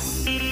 Música